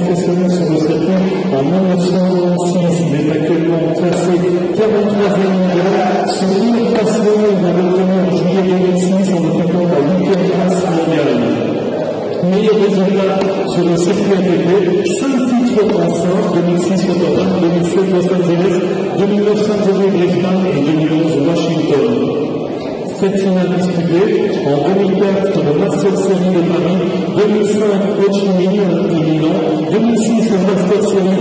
circuit en 1906. Il est actuellement classé 43e mondial. Son classement, il va l'obtenir en juillet 2006 en occupant la 8e place mondiale. Meilleur résultat sur le circuit ATP, 5 titres en 5, 2006 Rotterdam, 2007 Los Angeles, 2009 San Jose Brisbane et 2011 Washington cette finale disputée en 2004 le Master Series de Paris, 2005 Ho Chi Minh et